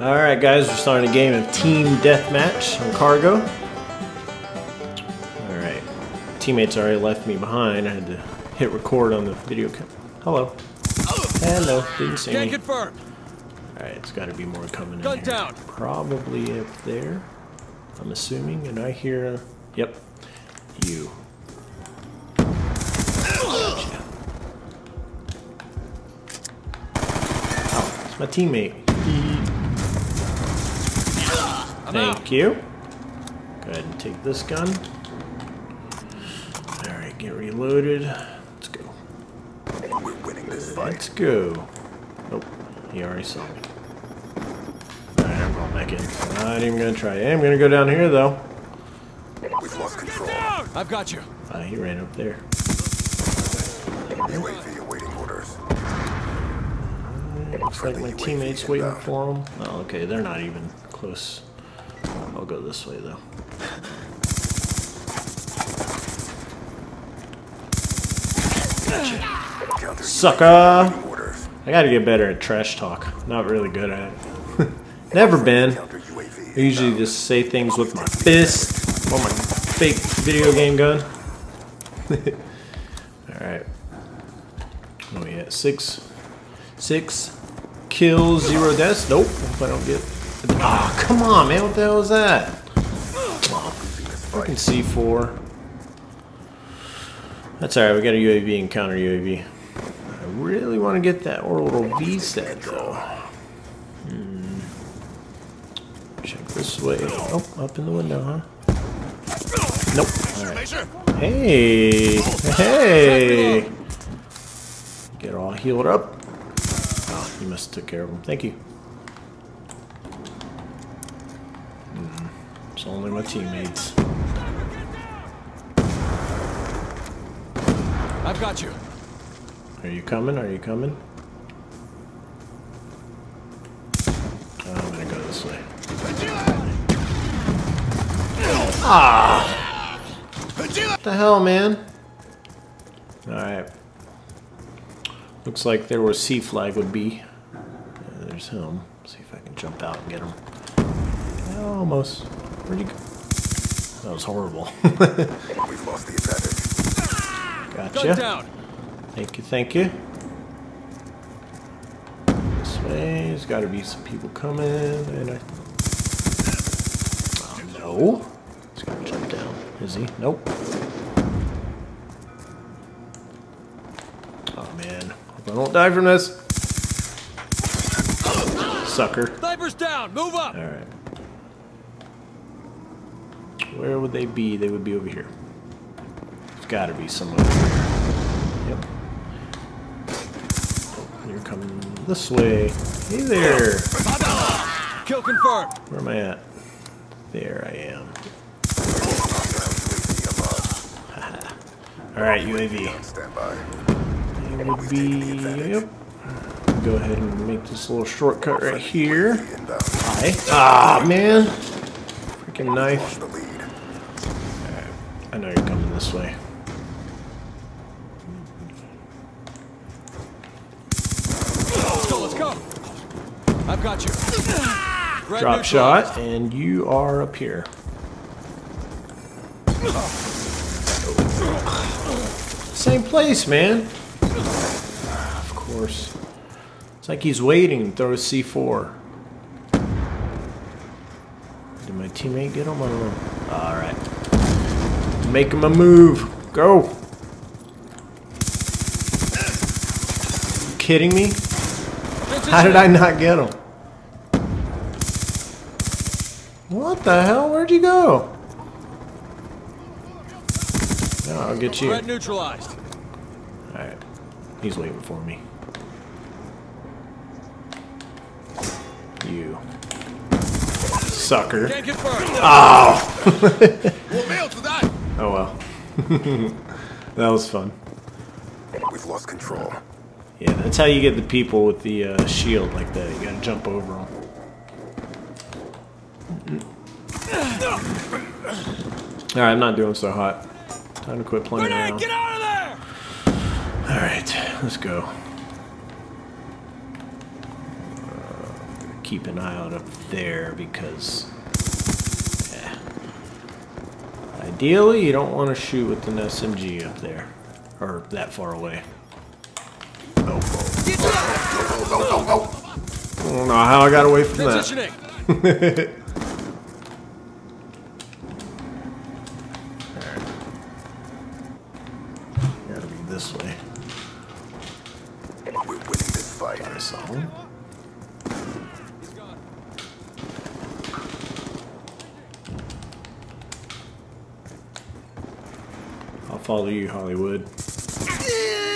Alright guys, we're starting a game of Team Deathmatch on Cargo. Alright. Teammates already left me behind. I had to hit record on the video cam. Hello. Hello. Didn't see Can't me. confirm. Alright, it's gotta be more coming Gun in here. down. Probably up there. I'm assuming. And I hear... Yep. You. Gotcha. Oh, it's my teammate. Thank you. Go ahead and take this gun. Alright, get reloaded. Let's go. We're winning this fight. Let's go. Nope, he already saw me. Alright, I'm going back in. Not even gonna try. I am gonna go down here though. We've lost control. I've got you. Uh, he ran up there. UAV awaiting orders. Looks like my teammates waiting for him. Oh, okay, they're not even close. Go this way though. Counter Sucker! I gotta get better at trash talk. Not really good at it. Never been. I usually just say things with my fist or my fake video game gun. Alright. Oh yeah, six six kills, zero deaths. Nope. I don't get Ah, come on, man, what the hell is that? Fucking C4. That's alright, we got a UAV and counter UAV. I really want to get that orbital VSAT though. Check this way. Oh, up in the window, huh? Nope. Hey! Hey! Get all healed up. Oh, you must have took care of him. Thank you. It's only my teammates. I've got you. Are you coming? Are you coming? Oh, I'm gonna go this way. Ah! What the hell, man? Alright. Looks like there where C flag would be. Yeah, there's him. See if I can jump out and get him. Almost. Where'd you go? That was horrible. We've lost the advantage. Gun gotcha. down. Thank you, thank you. This way, there's got to be some people coming, and I. Oh, no. He's gonna jump down. Is he? Nope. Oh man, hope I don't die from this. Sucker. Snipers down. Move up. All right. Where would they be? They would be over here. There's got to be somewhere. Yep. Oh, you're coming this way. Hey there. Kill confirmed. Where am I at? There I am. All right, UAV. Stand by. It would be. Yep. Go ahead and make this little shortcut right here. Hi. Ah, man. Freaking knife. I know you're coming this way. Let's go. Let's go. I've got you. Red Drop shot, and you are up here. Same place, man. Of course. It's like he's waiting to throw a C4. Did my teammate get him? I don't. Alright. Make him a move. Go. You kidding me? How did I not get him? What the hell? Where'd you go? No, I'll get you. Red neutralized. Alright. He's waiting for me. You. Sucker. Can't Oh well. that was fun. We've lost control. Yeah, that's how you get the people with the uh, shield like that. You gotta jump over them. Alright, I'm not doing so hot. Time to quit playing Grenade, around. get out of there. Alright, let's go. keep an eye out up there because yeah. Ideally you don't want to shoot with an SMG up there or that far away. I don't know how I got away from that. Gotta be this way. We're winning this fight. So. I'll follow you, Hollywood.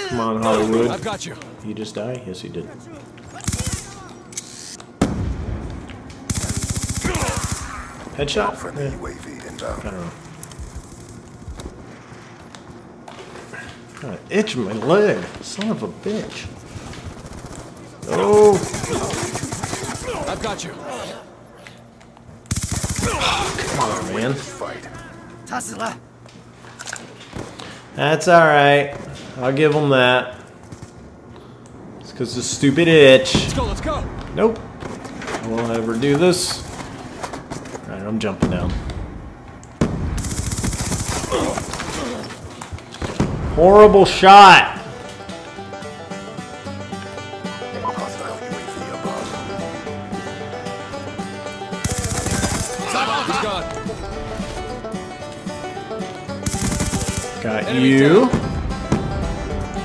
Come on, Hollywood. I've got you. You just die? Yes, he did. Headshot? Friendly Yeah, UAV I uh, inbound. don't know. God, itch my leg. Son of a bitch. Oh, I've got you. come on, man. This fight. That's alright. I'll give him that. It's because the stupid itch. Let's go. Let's go. Nope. I won't ever do this. Alright, I'm jumping down. Horrible shot. Hostile UAV above. He's gone. Got Enemy you.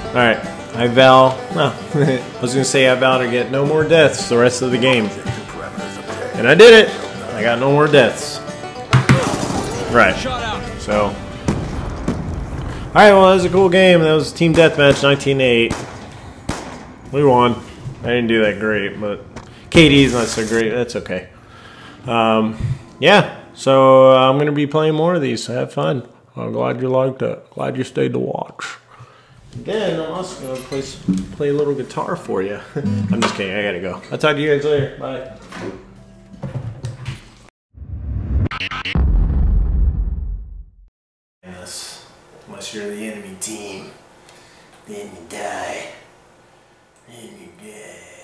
Alright. I vow. No. I was gonna say I vow to get no more deaths the rest of the game. Objective parameters obtained. And I did it. I got no more deaths. Right. So. Alright, well, that was a cool game. That was Team Deathmatch 1908. We won. I didn't do that great, but KD's not so great. That's okay. Um, yeah, so uh, I'm going to be playing more of these. So have fun. I'm glad you liked it. Glad you stayed to watch. Then I'm also going to play, play a little guitar for you. I'm just kidding. I got to go. I'll talk to you guys later. Bye. Yes. Unless you're the enemy team. Then you die. Then you die.